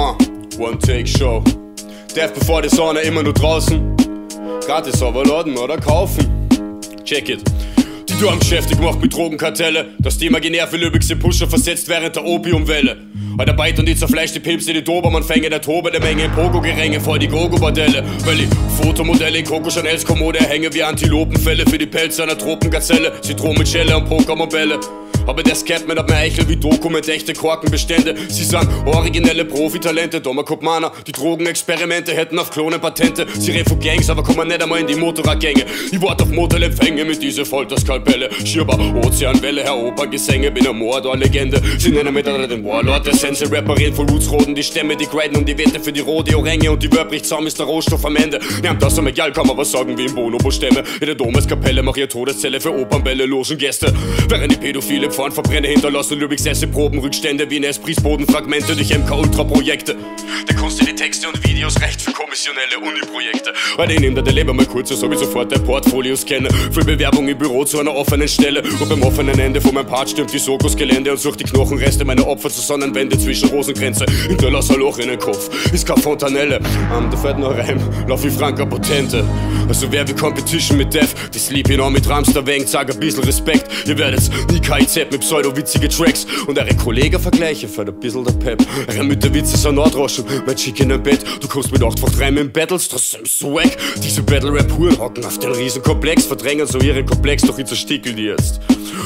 Ah, One-Take-Show. Death bevor die Sonne immer nur draußen. Gratis aber laden oder kaufen. Check it. Die Dürren beschäftigt macht mit Drogenkartelle. Das Thema genervt will übrigens den Pusher versetzt während der Opiumwelle. Heute beit und die zerfleischte Pimps in die Dobermann fänge der Tobe der Menge Pogo-Geränge voll die Gogo-Bordelle. Weil die Fotomodelle in Coco Chanels Kommode hängen wie Antilopenfälle für die Pelze einer Tropengazelle. Sie drohen mit Schelle und Pokermobelle. Aber der Scatman hat mir Eichel wie Dokument, echte Korkenbestände. Sie sind originelle Profitalente, dummer Kopmaner. Die Drogenexperimente hätten auf Klonen Patente. Sie von Gangs, aber kommen nicht einmal in die Motorradgänge. Ich warte auf Motorempfänge mit diese Folterskalpelle. Schierbar Ozeanwelle, Herr Operngesänge, bin ein Mordor-Legende. Sie nennen mich dann den Warlord, der Sense repariert von Rootsroden. Die Stämme, die grinden um die Wette für die Rodeo-Ränge und die Wörbrichtsaum ist der Rohstoff am Ende. Ja, das am egal, kann man was sagen wie im Bonobo-Stämme. In der Domeskapelle mach ihr Todeszelle für Opernbälle, losen Gäste. Während die Pädophile Fahren verbrenne hinterlassen Lyrics Esse Proben Rückstände wie in Esprits Bodenfragmente durch MK Ultra Projekte. Der In die Texte und Videos recht für kommissionelle Uni-Projekte. Ich nehme der Leber mal kurz, so ich sofort der Portfolios kenne. Für Bewerbung im Büro zu einer offenen Stelle. Und beim offenen Ende von meinem Part stimmt die Sokos Gelände und sucht die Knochenreste meiner Opfer zur Sonnenwende zwischen Rosengrenze. Hinterlass ein Loch in den Kopf, ist keine Fontanelle. Um, da fährt noch Reim, lauf wie Franka Potente. Also wer wie Competition mit Death, die Sleeping On mit Ramster wenkt, sag ein bisschen Respekt. Ihr werdet nie KIZ mit pseudo-witzige Tracks und eure Kollegen vergleiche für ein bisschen der Pep. Eure Mütterwitze sind Nordroschen, mein Chicken im Bett. Du kommst mit achtfach drei in Battles, trotzdem Swag. Diese Battle-Rap-Huren hocken auf den Riesenkomplex, verdrängen so ihren Komplex, doch ich zerstickel die jetzt.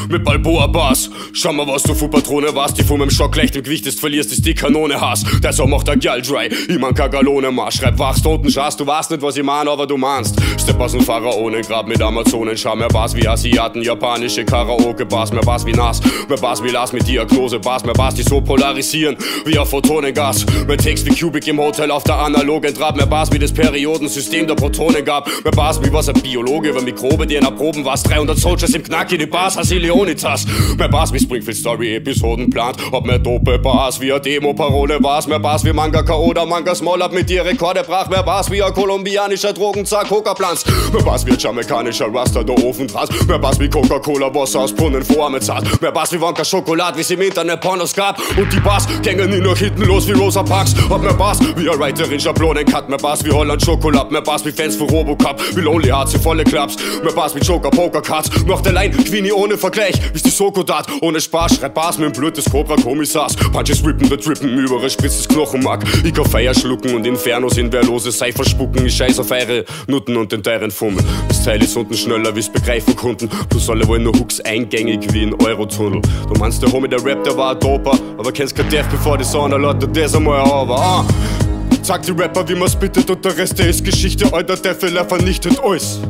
Mit Balboa Bass, schau mal, was du für Patrone warst, die von meinem Schock leicht im Gewicht ist, verlierst, ist die Kanone Hass. Song macht der Gyal dry, ich man keine Galone Marsch. Schreib wachst unten Schaß, du weißt nicht, was ich mein, aber du mahnst. Step aus dem Pharaonengrab mit Amazonen, schau mehr Bass wie Asiaten, japanische Karaoke-Bars, mehr Bass wie Nas, mehr Bass wie Las mit Diagnose, Bass, mehr Bass, die so polarisieren wie auf Photonengas. Mehr Text wie Cubic im Hotel auf der analogen Draht, mehr Bass wie das Periodensystem der Protonen gab, mehr Bass wie was ein Biologe über Mikrobe, die in der Proben was 300 Soldiers im Knacki, die Bass, Hasil Leonidas. Mehr Bass wie Springfield Story Episoden plant. Ob mehr dope Bass wie a Demo-Parole war's. Mehr Bass wie Manga oder Manga Small mit dir Rekorde brach. Mehr Bass wie a kolumbianischer Drogenzar Coca-Planz. Mehr Bass wie jamaikanischer Raster der Ofentras. Mehr Bass wie Coca-Cola Wasser aus Brunnen vor mit Zart. Mehr Bass wie Wonka Schokolade, wie sie im Internet Pornos gab. Und die Bass gängen nie nach hinten los wie Rosa Parks. Ob mehr Bass wie a Writer in Schablonen-Cut. Mehr Bass wie Holland Schokolad. Mehr Bass wie Fans für Robocup. Wie Lonely Hearts, wie volle Clubs. Mehr Bass wie Joker Poker Cards. Noch der Line, Queenie ohne Vergleich. Wie's die Sokodat, ohne Spaß, schreibt Bars mit dem Blut des Cobra Kommissars. Punches rippen, der trippen, überall spritzt das Knochenmark. Ich kann Feier schlucken und Inferno sind wehrlose Seifer spucken. Ich scheiß auf eure Nutten und den teuren Fummel. Das Teil ist unten schneller, wie's begreifen konnten. Plus alle wollen nur Hooks eingängig wie ein Eurotunnel. Du meinst, der Homie, der Rap, der war ein Doper, aber kennst kein Death bevor die Sonne läutet, das einmal aber. Ah. Sagt die Rapper, wie man's bittet und der Rest der ist Geschichte, Alter, der Fehler vernichtet alles.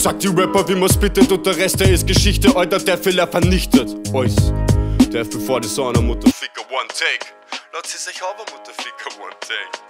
Sagt die Rapper, wie man's bittet und der Rest der ist Geschichte, Alter, der Fehler vernichtet euch. Death before the Sonne, Mutterficker, one take. Lass sie sich aber, Mutterficker, one take.